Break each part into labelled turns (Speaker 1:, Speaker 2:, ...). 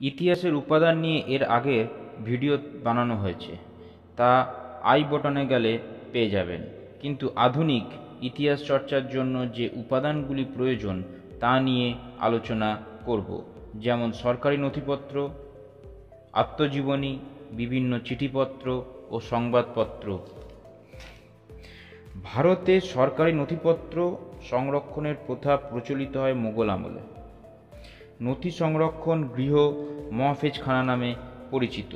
Speaker 1: ইতিহাসের উপাদান নিয়ে এর আগে ভিডিও বানানো হয়েছে। তা আই বটনে গেলে পেয়ে যাবেন। কিন্তু আধুনিক ইতিহাস চর্চার জন্য যে উপাদানগুলি প্রয়োজন তা নিয়ে আলোচনা করব। যেমন সরকারি নথিপত্র, আত্মজীবনী, বিভিন্ন চিঠিপত্র ও সংবাদপত্র। ভারতে সরকারি নথিপত্র সংরক্ষণের প্রথা প্রচলিত হয় মোগল আমলে। নথি সংরক্ষণ গৃহ মহাফেজখানা নামে পরিচিত।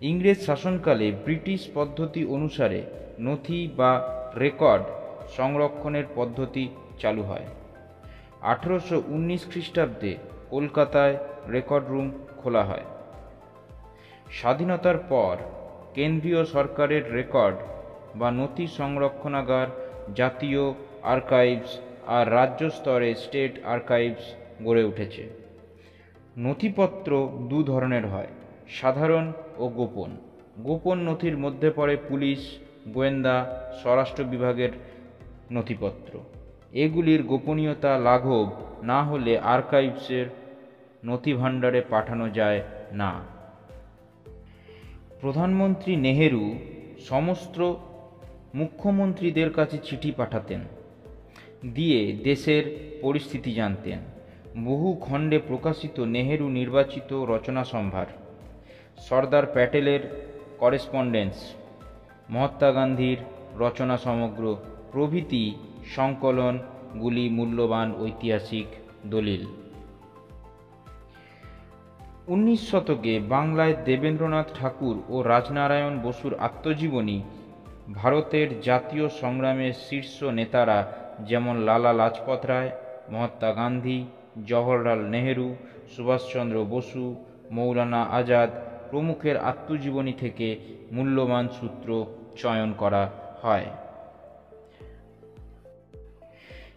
Speaker 1: ইংরেজ শাসনকালে ব্রিটিশ পদ্ধতি অনুসারে নথি বা রেকর্ড সংরক্ষণের পদ্ধতি চালু হয়। আঠেরোশো উনিশ খ্রিস্টাব্দে কলকাতায় রেকর্ড রুম খোলা হয়। স্বাধীনতার পর কেন্দ্রীয় সরকারের রেকর্ড বা নথি সংরক্ষণাগার, জাতীয় আর্কাইভস আর রাজ্য স্তরে স্টেট আর্কাইভস গড়ে উঠেছে। নথিপত্র দু ধরনের হয়, সাধারণ ও গোপন। গোপন নথির মধ্যে পড়ে পুলিশ, গোয়েন্দা, স্বরাষ্ট্র বিভাগের নথিপত্র। এগুলির গোপনীয়তা লাঘব, না হলে আর্কাইভসের নথি ভাণ্ডারে পাঠানো যায় না। প্রধানমন্ত্রী নেহেরু সমস্ত মুখ্যমন্ত্রীদের কাছে চিঠি পাঠাতেন। দিয়ে দেশের পরিস্থিতি জানতেন। বহু খণ্ডে প্রকাশিত নেহেরু নির্বাচিত রচনা সম্ভার। সর্দার প্যাটেলের করেসপন্ডেন্স মহাত্মা গান্ধীর রচনা সমগ্র প্রভৃতি সংকলনগুলি মূল্যবান ঐতিহাসিক দলিল। উনিশ শতকে বাংলায় দেবেন্দ্রনাথ ঠাকুর ও রাজনারায়ণ বসুর আত্মজীবনী ভারতের জাতীয় সংগ্রামের শীর্ষ নেতারা যেমন লালা লাজপত রায়, মহাত্মা গান্ধী, জওহরলাল নেহেরু, সুভাষচন্দ্র বসু, মৌলানা আজাদ প্রমুখের আত্মজীবনী থেকে মূল্যবান সূত্র চয়ন করা হয়।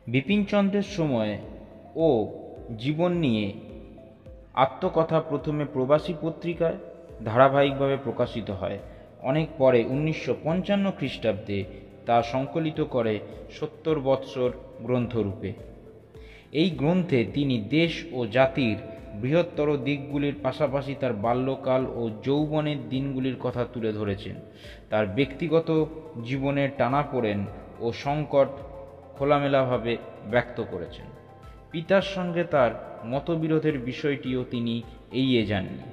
Speaker 1: বিপিনচন্দ্রের সময় ও জীবন নিয়ে আত্মকথা প্রথমে প্রবাসী পত্রিকায় ধারাবাহিকভাবে প্রকাশিত হয়। অনেক পরে উনিশশো পঞ্চান্ন খ্রিস্টাব্দে তা সংকলিত করে সত্তর বৎসর গ্রন্থরূপে। এই গ্রন্থে তিনি দেশ ও জাতির বৃহত্তর দিকগুলির পাশাপাশি তার বাল্যকাল ও যৌবনের দিনগুলির কথা তুলে ধরেছেন। তার ব্যক্তিগত জীবনের টানাপোড়েন ও সংকট খোলামেলাভাবে ব্যক্ত করেছেন। পিতার সঙ্গে তার মতবিরোধের বিষয়টিও তিনি এড়িয়ে যাননি।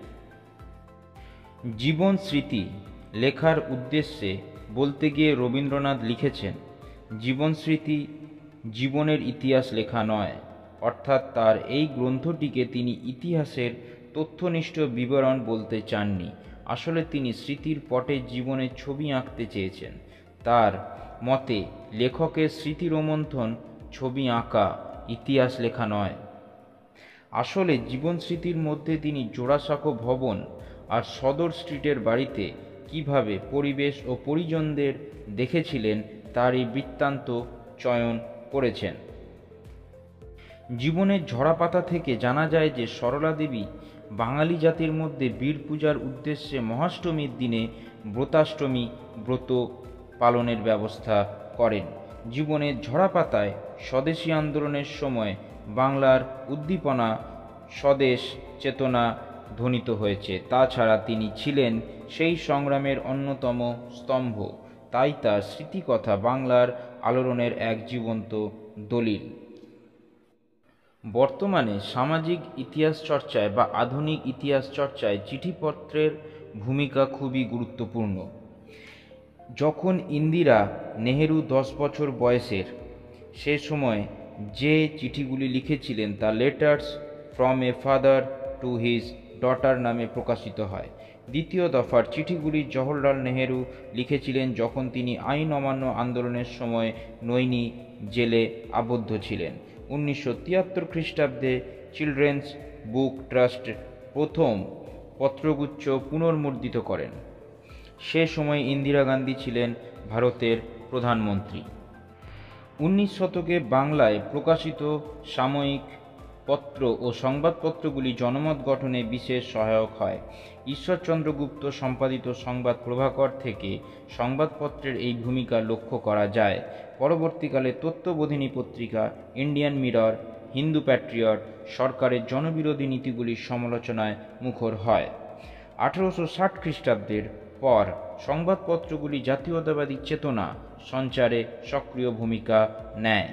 Speaker 1: জীবন স্মৃতি লেখার উদ্দেশ্যে বলতে গিয়ে রবীন্দ্রনাথ লিখেছেন, জীবন স্মৃতি জীবনের ইতিহাস লেখা নয়, অর্থাৎ তার এই গ্রন্থটিকে তিনি ইতিহাসের তথ্যনিষ্ঠ বিবরণ বলতে চাননি। আসলে তিনি স্মৃতির পটে জীবনের ছবি আঁকতে চেয়েছেন। তার মতে, লেখকের স্মৃতি রোমন্থন ছবি আঁকা, ইতিহাস লেখা নয়। আসলে জীবন স্মৃতির মধ্যে তিনি জোড়াসাঁকো ভবন আর সদর স্ট্রিটের বাড়িতে কীভাবে পরিবেশ ও পরিজনদের দেখেছিলেন তারই বৃত্তান্ত চয়ন করেছেন। জীবনের ঝরাপাতা থেকে জানা যায় যে সরলা দেবী বাঙালি জাতির মধ্যে বীর পূজার উদ্দেশ্যে মহাষ্টমীর দিনে ব্রতাষ্টমী ব্রত পালনের ব্যবস্থা করেন। জীবনের ঝরাপাতায় স্বদেশী আন্দোলনের সময় বাংলার উদ্দীপনা, স্বদেশ চেতনা ধ্বনিত হয়েছে। তাছাড়া তিনি ছিলেন সেই সংগ্রামের অন্যতম স্তম্ভ। তাই তার স্মৃতিকথা বাংলার আলোড়নের এক জীবন্ত দলিল। বর্তমানে সামাজিক ইতিহাস চর্চায় বা আধুনিক ইতিহাস চর্চায় চিঠিপত্রের ভূমিকা খুবই গুরুত্বপূর্ণ। যখন ইন্দিরা নেহেরু দশ বছর বয়সের, সে সময় যে চিঠিগুলি লিখেছিলেন তা letters from a father to his daughter নামে প্রকাশিত হয়। দ্বিতীয় দফার চিঠিগুলি জওহরলাল নেহেরু লিখেছিলেন যখন তিনি আইন অমান্য আন্দোলনের সময় নৈনি জেলে আবদ্ধ ছিলেন। উনিশশো তিয়াত্তর খ্রিস্টাব্দে চিলড্রেন্স বুক ট্রাস্ট প্রথম পত্রগুচ্ছ পুনর্মুদ্রিত করেন। সে সময় ইন্দিরা গান্ধী ছিলেন ভারতের প্রধানমন্ত্রী। উনিশ শতকে বাংলায় প্রকাশিত সাময়িক পত্র ও সংবাদপত্রগুলি জনমত গঠনে বিশেষ সহায়ক হয়। ঈশ্বরচন্দ্র গুপ্ত সম্পাদিত সংবাদ প্রভাকর থেকে সংবাদপত্রের এই ভূমিকা লক্ষ্য করা যায়। পরবর্তীকালে তত্ত্ববোধিনী পত্রিকা, ইন্ডিয়ান মিরর, হিন্দু প্যাট্রিয়ট, সরকারের জনবিরোধী নীতিগুলির সমালোচনায় মুখর হয়। আঠারোশো ষাট খ্রিস্টাব্দের পর সংবাদপত্রগুলি জাতীয়তাবাদী চেতনা সঞ্চারে সক্রিয় ভূমিকা নেয়।